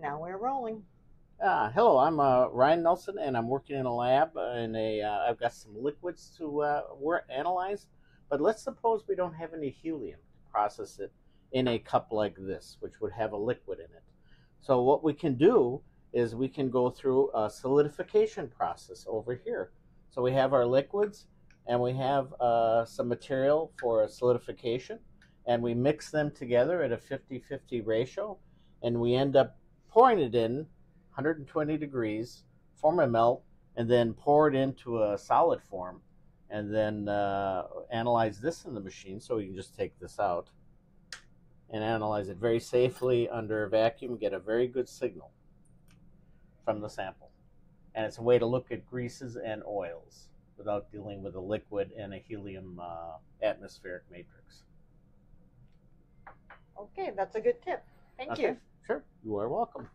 now we're rolling. Uh, hello, I'm uh, Ryan Nelson, and I'm working in a lab. uh, In a, uh, I've got some liquids to uh, analyze. But let's suppose we don't have any helium to process it in a cup like this, which would have a liquid in it. So what we can do is we can go through a solidification process over here. So we have our liquids, and we have uh, some material for solidification, and we mix them together at a 50-50 ratio, and we end up pouring it in 120 degrees, form a melt, and then pour it into a solid form, and then uh, analyze this in the machine. So we can just take this out and analyze it very safely under a vacuum, get a very good signal from the sample. And it's a way to look at greases and oils without dealing with a liquid and a helium uh, atmospheric matrix. Okay, that's a good tip. Thank you. Sure, you are welcome.